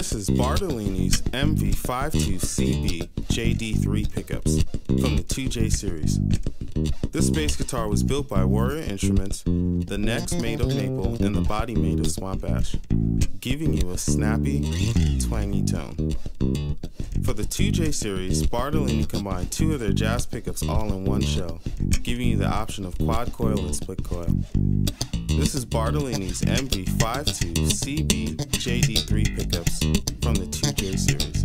This is Bartolini's MV52CB JD3 pickups from the 2J series. This bass guitar was built by Warrior Instruments, the necks made of maple and the body made of swamp ash, giving you a snappy, twangy tone. For the 2J series, Bartolini combined two of their jazz pickups all in one shell, giving you the option of quad coil and split coil. This is Bartolini's MV52CB JD series.